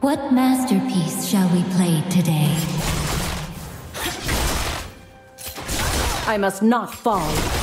What masterpiece shall we play today? I must not fall.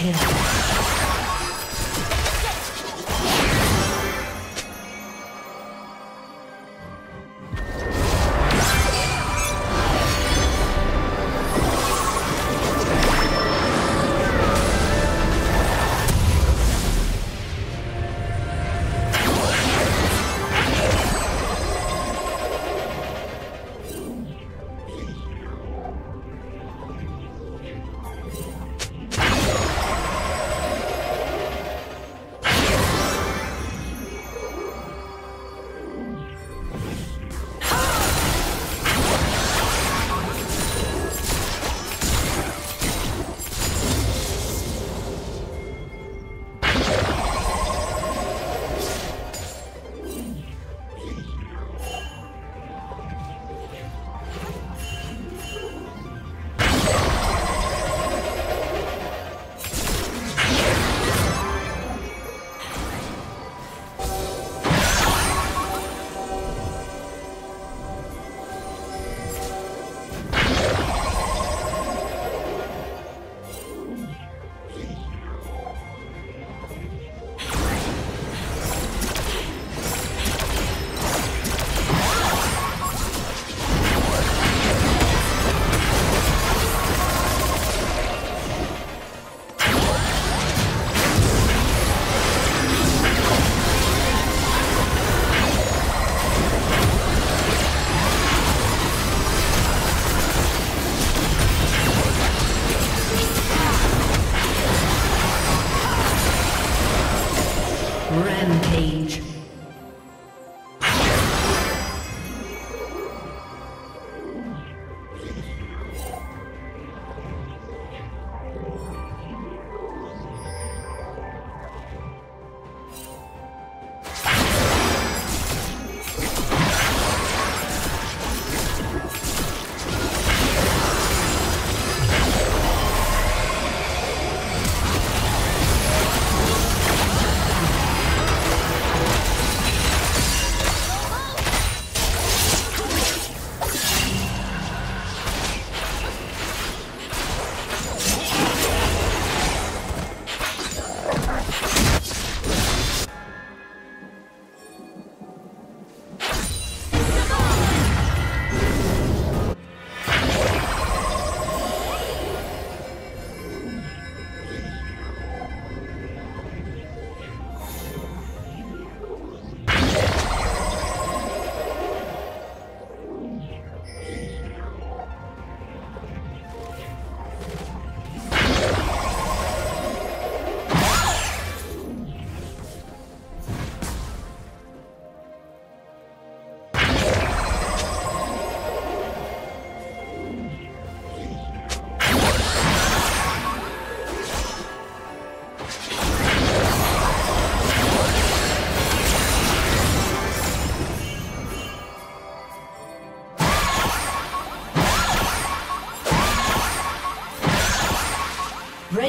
Kill.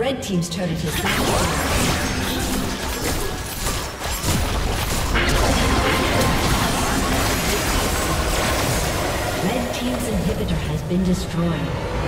Red Team's turret has been Red Team's inhibitor has been destroyed.